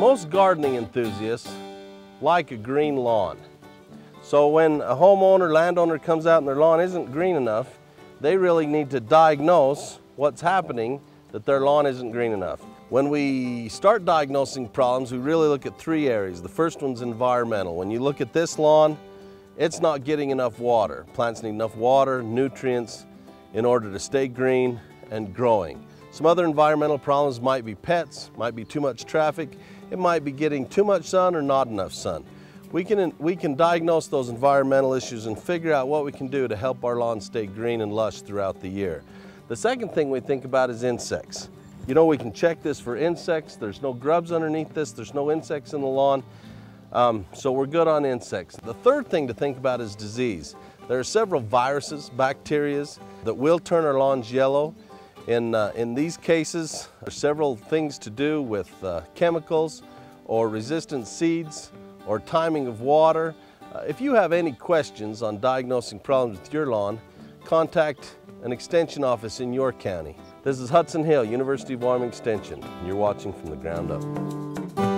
Most gardening enthusiasts like a green lawn. So when a homeowner, landowner comes out and their lawn isn't green enough, they really need to diagnose what's happening that their lawn isn't green enough. When we start diagnosing problems, we really look at three areas. The first one's environmental. When you look at this lawn, it's not getting enough water. Plants need enough water, nutrients, in order to stay green and growing. Some other environmental problems might be pets, might be too much traffic, it might be getting too much sun or not enough sun. We can, we can diagnose those environmental issues and figure out what we can do to help our lawn stay green and lush throughout the year. The second thing we think about is insects. You know, we can check this for insects. There's no grubs underneath this. There's no insects in the lawn. Um, so we're good on insects. The third thing to think about is disease. There are several viruses, bacterias that will turn our lawns yellow. In, uh, in these cases, there's several things to do with uh, chemicals or resistant seeds or timing of water. Uh, if you have any questions on diagnosing problems with your lawn, contact an extension office in your county. This is Hudson Hill, University of Wyoming Extension, and you're watching from the ground up.